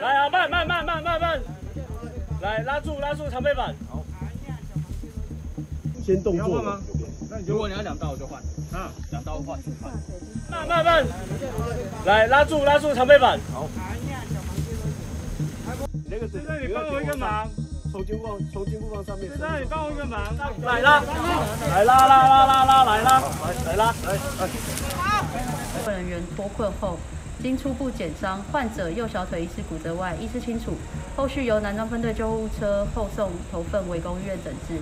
来啊，慢慢慢慢慢慢，来拉住拉住长背板。好，先动作吗？如果你要两刀我就换。啊，两刀换换。慢慢慢，来拉住拉住长背板。好。那个现在你帮我一个忙，从肩部从肩部往上面。现在你帮我一个忙，来拉，来拉拉拉拉拉来啦，来拉来来。人员脱困后。经初步检伤，患者右小腿疑似骨折外，意识清楚。后续由南庄分队救护车后送头份围工医院诊治。